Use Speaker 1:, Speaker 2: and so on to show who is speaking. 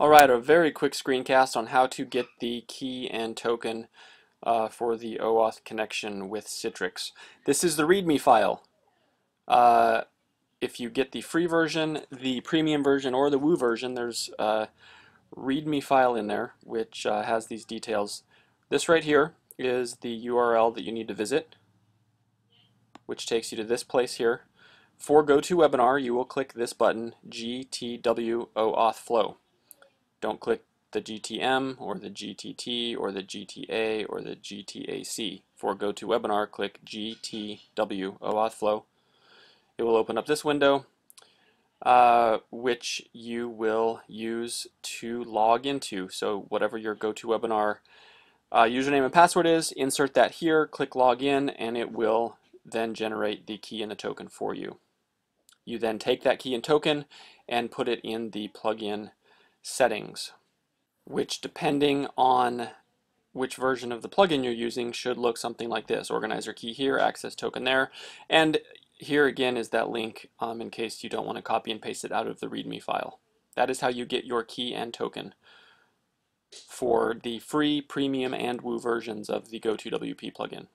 Speaker 1: Alright, a very quick screencast on how to get the key and token uh, for the OAuth connection with Citrix. This is the README file. Uh, if you get the free version, the premium version, or the Woo version, there's a README file in there which uh, has these details. This right here is the URL that you need to visit, which takes you to this place here. For GoToWebinar, you will click this button, GTW OAuth Flow. Don't click the GTM or the GTT or the GTA or the GTAC. For GoToWebinar, click GTW OAuth Flow. It will open up this window, uh, which you will use to log into. So whatever your GoToWebinar uh, username and password is, insert that here, click login, and it will then generate the key and the token for you. You then take that key and token and put it in the plugin settings, which depending on which version of the plugin you're using should look something like this. Organizer key here, access token there, and here again is that link um, in case you don't want to copy and paste it out of the README file. That is how you get your key and token for the free, premium, and Woo versions of the GoToWP plugin.